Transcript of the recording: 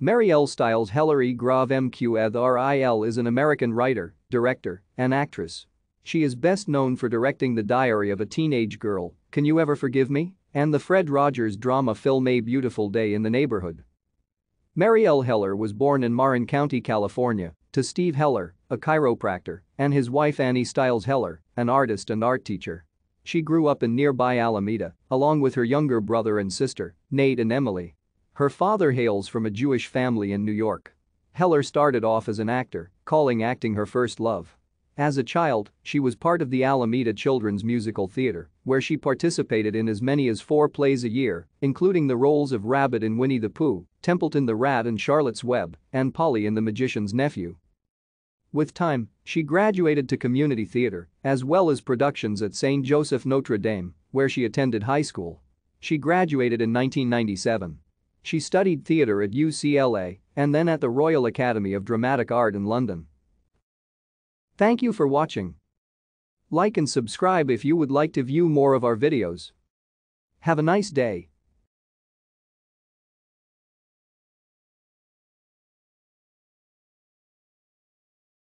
Marielle Stiles Hellery Grave MQETHRIL is an American writer, director, and actress. She is best known for directing The Diary of a Teenage Girl, Can You Ever Forgive Me? and the Fred Rogers drama film A Beautiful Day in the Neighborhood. Marielle Heller was born in Marin County, California, to Steve Heller, a chiropractor, and his wife Annie Stiles Heller, an artist and art teacher. She grew up in nearby Alameda, along with her younger brother and sister, Nate and Emily. Her father hails from a Jewish family in New York. Heller started off as an actor, calling acting her first love. As a child, she was part of the Alameda Children's Musical Theater, where she participated in as many as four plays a year, including the roles of Rabbit in Winnie the Pooh, Templeton the Rat in Charlotte's Web, and Polly in The Magician's Nephew. With time, she graduated to community theater, as well as productions at St. Joseph Notre Dame, where she attended high school. She graduated in 1997. She studied theatre at UCLA and then at the Royal Academy of Dramatic Art in London. Thank you for watching. Like and subscribe if you would like to view more of our videos. Have a nice day.